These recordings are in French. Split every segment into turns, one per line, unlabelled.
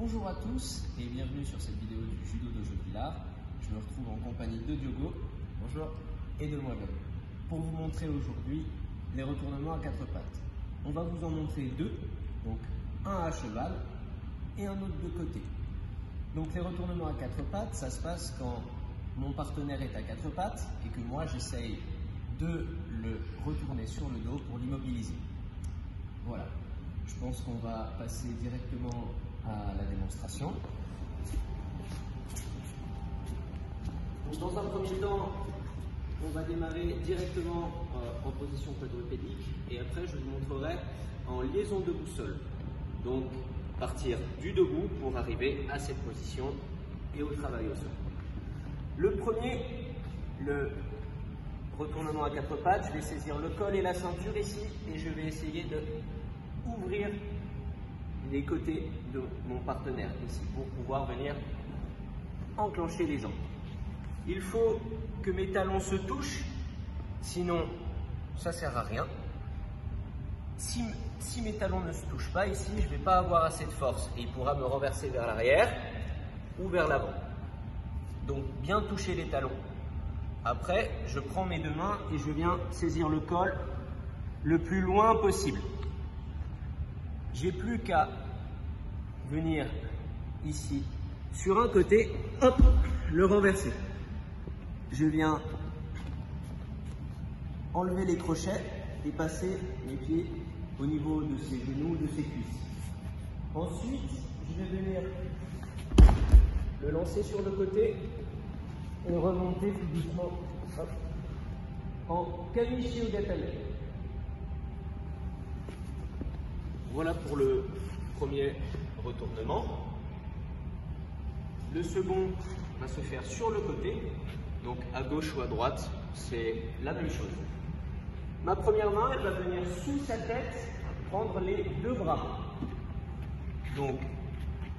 Bonjour à tous et bienvenue sur cette vidéo du Judo Dojo Pilar. Je me retrouve en compagnie de Diogo. Bonjour. Et de moi-même. Pour vous montrer aujourd'hui les retournements à quatre pattes. On va vous en montrer deux, donc un à cheval et un autre de côté. Donc les retournements à quatre pattes, ça se passe quand mon partenaire est à quatre pattes et que moi j'essaye de le retourner sur le dos pour l'immobiliser. Voilà, je pense qu'on va passer directement dans un premier temps, on va démarrer directement euh, en position quadrupédique et après je vous montrerai en liaison de boussole. Donc partir du debout pour arriver à cette position et au travail au sol. Le premier, le retournement à quatre pattes, je vais saisir le col et la ceinture ici et je vais essayer de ouvrir les côtés de mon partenaire ici pour pouvoir venir enclencher les jambes. Il faut que mes talons se touchent, sinon ça sert à rien. Si, si mes talons ne se touchent pas ici, je ne vais pas avoir assez de force et il pourra me renverser vers l'arrière ou vers l'avant. Donc bien toucher les talons. Après, je prends mes deux mains et je viens saisir le col le plus loin possible. J'ai plus qu'à venir ici sur un côté, hop, le renverser. Je viens enlever les crochets et passer mes pieds au niveau de ses genoux, de ses cuisses. Ensuite, je vais venir le lancer sur le côté et remonter tout doucement en kamishi gatame. Voilà pour le premier retournement. Le second va se faire sur le côté, donc à gauche ou à droite, c'est la même chose. Ma première main, elle va venir sous sa tête, prendre les deux bras. Donc,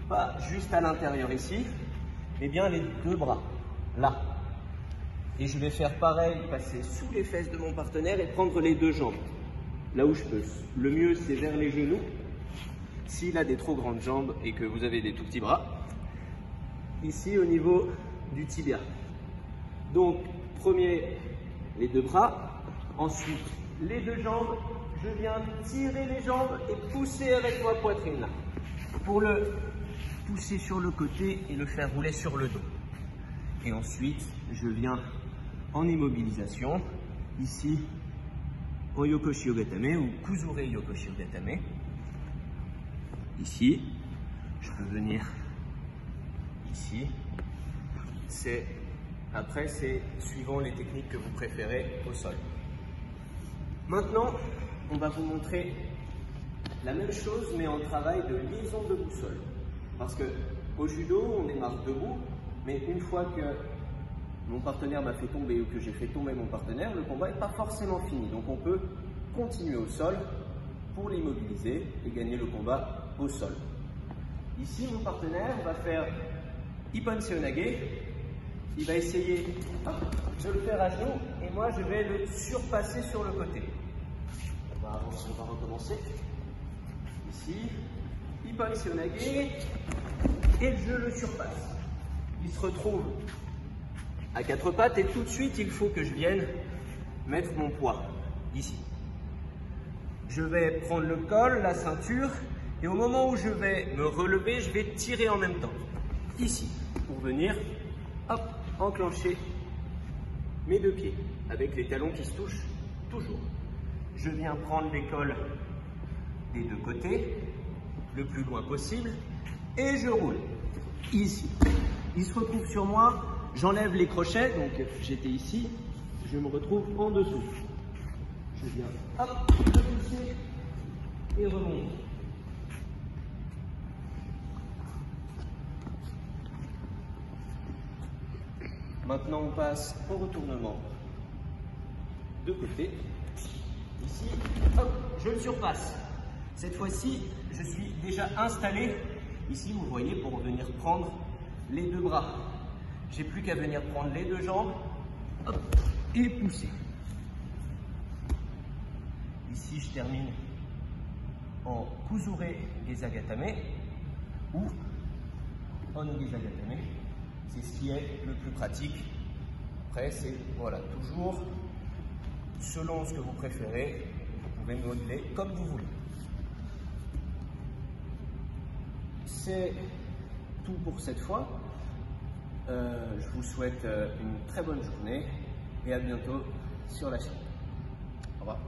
pas juste à l'intérieur ici, mais bien les deux bras, là. Et je vais faire pareil, passer sous les fesses de mon partenaire et prendre les deux jambes, là où je peux. Le mieux, c'est vers les genoux. S'il a des trop grandes jambes et que vous avez des tout petits bras, ici au niveau du tibia. Donc, premier, les deux bras, ensuite les deux jambes, je viens tirer les jambes et pousser avec ma poitrine pour le pousser sur le côté et le faire rouler sur le dos. Et ensuite, je viens en immobilisation, ici, au Yokoshi Yogatame ou Kuzure Yokoshi Yogatame. Ici, je peux venir ici. Après, c'est suivant les techniques que vous préférez au sol. Maintenant, on va vous montrer la même chose, mais en travail de liaison de boussole. Parce que au judo, on démarre debout, mais une fois que mon partenaire m'a fait tomber ou que j'ai fait tomber mon partenaire, le combat n'est pas forcément fini. Donc on peut continuer au sol pour l'immobiliser et gagner le combat au sol. Ici, mon partenaire va faire Ippon Seonage. Il va essayer de le faire à genoux et moi je vais le surpasser sur le côté. On va, on va recommencer. Ici, Ippon Seonage et je le surpasse. Il se retrouve à quatre pattes et tout de suite il faut que je vienne mettre mon poids ici. Je vais prendre le col, la ceinture et au moment où je vais me relever, je vais tirer en même temps ici pour venir hop, enclencher mes deux pieds avec les talons qui se touchent toujours. Je viens prendre l'école des deux côtés le plus loin possible et je roule ici. Il se retrouve sur moi, j'enlève les crochets, donc j'étais ici, je me retrouve en dessous. Je viens, hop, pousser et remonte. Maintenant, on passe au retournement de côté. Ici, hop, je le surpasse. Cette fois-ci, je suis déjà installé. Ici, vous voyez, pour venir prendre les deux bras. J'ai plus qu'à venir prendre les deux jambes et pousser. Ici, je termine en Kuzure des Agatame ou on Gizagatame. C'est ce qui est le plus pratique. Après, c'est voilà, toujours selon ce que vous préférez, vous pouvez modeler comme vous voulez. C'est tout pour cette fois. Euh, je vous souhaite euh, une très bonne journée et à bientôt sur la chaîne. Au revoir.